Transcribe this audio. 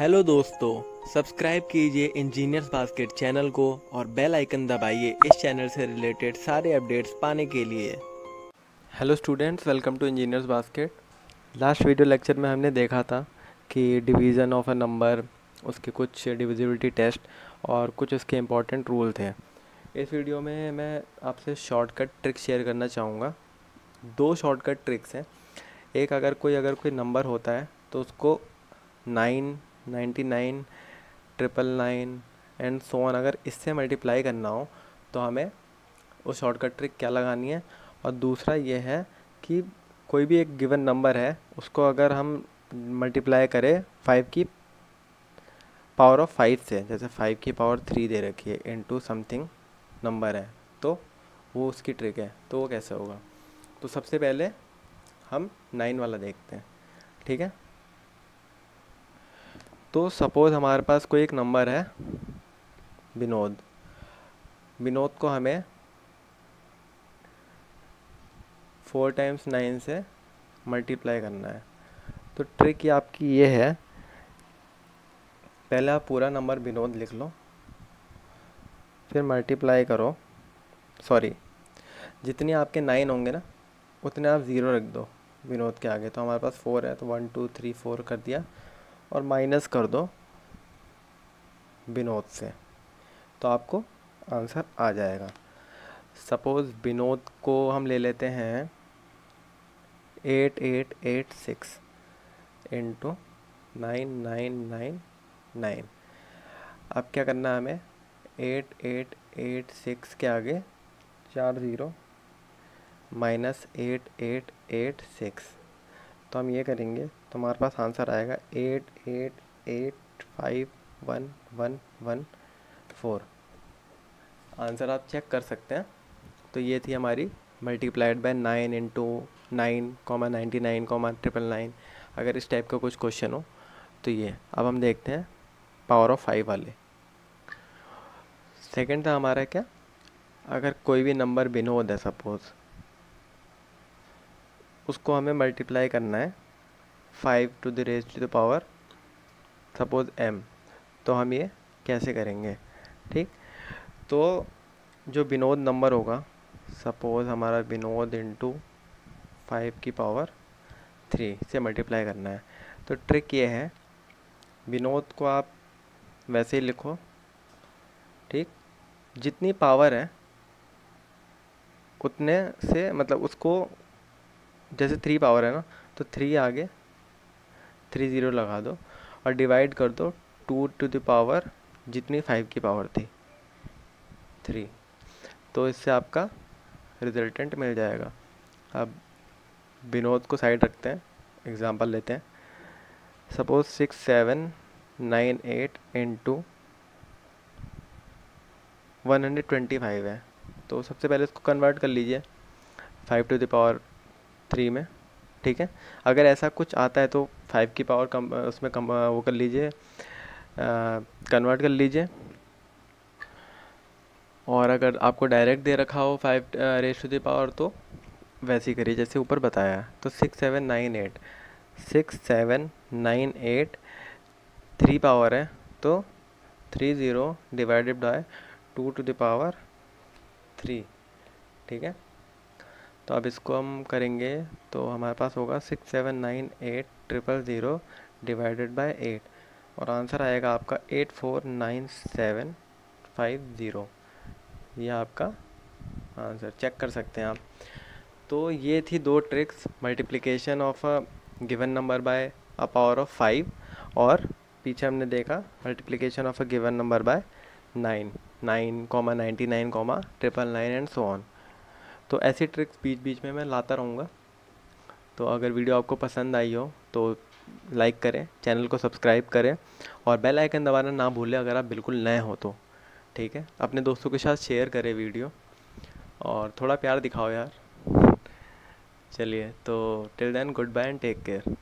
Hello दोस्तों, subscribe कीजिए engineers basket channel को और बेल आइकन दबाइए इस चैनल से रिलेटेड सारे अपडेट्स पाने के लिए। Hello students, welcome to engineers basket. Last video lecture में हमने देखा था कि डिवीज़न ऑफ़ अ नंबर, उसके कुछ डिविजिबिलिटी टेस्ट और कुछ उसके इंपॉर्टेंट रूल थे। इस वीडियो में मैं आपसे शॉर्टकट ट्रिक शेयर करना चाहूँगा। दो शॉर्टकट ट्रिक्स हैं। एक, अगर कोई अगर कोई नंबर होता है तो उसको nine ninety nine, triple nine and so on अगर इससे मल्टीप्लाई करना हो तो हमें वो शॉर्टकट ट्रिक क्या लगानी है? और दूसरा ये है कि कोई भी एक गिवन नंबर है, उसको अगर हम मल्टीप्लाई करें फाइव की पावर ऑफ़ फाइव से, जैसे फाइव की पावर थ्री दे रखी है इनटू समथिंग नंबर है तो वो उसकी ट्रिक है तो वो कैसे होगा? तो सबसे पहले हम नाइन वाला देखते हैं, ठीक है? तो सपोज़ हमारे पास कोई एक नंबर है, विनोद। विनोद को हमें फोर टाइम्स नाइन से मल्टीप्लाई करना है। तो ट्रिक ये आपकी ये है, पहले आप पूरा नंबर विनोद लिख लो, फिर मल्टीप्लाई करो। सॉरी जितनी आपके नाइन होंगे ना, उतने आप ज़ीरो रख दो विनोद के आगे। तो हमारे पास फोर है तो वन टू थ्री फोर कर दिया। और माइनस कर दो विनोद से। तो आपको आंसर आ जाएगा। सपोज़ विनोद को हम ले लेते हैं eight eight eight six into nine nine nine nine अब क्या करना है हमें? एट एट एट सिक्स के आगे चार zero minus eight eight eight six तो हम ये करेंगे तो हमारे पास आंसर आएगा eight eight eight five one one one four answer आप चेक कर सकते हैं। तो ये थी हमारी multiplied by nine into nine comma ninety nine comma triple nine अगर इस टाइप का कुछ क्वेश्चन हो तो ये। अब हम देखते हैं पावर ऑफ़ फाइव वाले। सेकंड था हमारा क्या? अगर कोई भी नंबर विनोद है सपोज़ उसको हमें मल्टीप्लाई करना है five to the raise to the power suppose M तो हम ये कैसे करेंगे? ठीक? तो जो विनोद नंबर होगा सपोज़ हमारा विनोद इंटू फाइव की पावर थ्री से मल्टीप्लाई करना है। तो ट्रिक ये है, विनोद को आप वैसे ही लिखो, ठीक? जितनी पावर है, उतने से मतलब उसको जैसे थ्री पावर है ना तो थ्री आगे थ्री ज़ीरो लगा दो और डिवाइड कर दो टू टू द पावर जितनी फाइव की पावर थी थ्री तो इससे आपका रिजल्टेंट मिल जाएगा। अब विनोद को साइड रखते हैं एग्ज़ाम्पल लेते हैं। Suppose six seven nine eight into one hundred twenty five है। तो सबसे पहले इसको कन्वर्ट कर लीजिए। Five to the power three में, ठीक है? अगर ऐसा कुछ आता है तो फाइव की पावर कम, उसमें कम, वो कर लीजिए कन्वर्ट कर लीजिए। और अगर आपको डायरेक्ट दे रखा हो फाइव रेस टू पावर तो वैसे ही करिए, जैसे ऊपर बताया। तो six seven nine eight six seven nine eight three power है तो three zero divided by two to the power three ठीक है? तो अब इसको हम करेंगे तो हमारे पास होगा six seven nine eight triple zero divided by eight और आंसर आएगा आपका eight four nine seven five zero यह आपका आंसर चेक कर सकते हैं आप. तो ये थी दो tricks multiplication of a given number by a power of five और पीछे हमने देखा multiplication of a given number by nine nine comma ninety nine comma triple nine and so on तो ऐसी ट्रिक्स बीच बीच में मैं लाता रहूँगा। तो अगर वीडियो आपको पसंद आई हो तो लाइक करें चैनल को सब्सक्राइब करें और बेल आइकन दबाना ना भूलें अगर आप बिल्कुल नए हो तो ठीक है? अपने दोस्तों के साथ शेयर करें वीडियो और थोड़ा प्यार दिखाओ यार। चलिए तो till then good bye and take care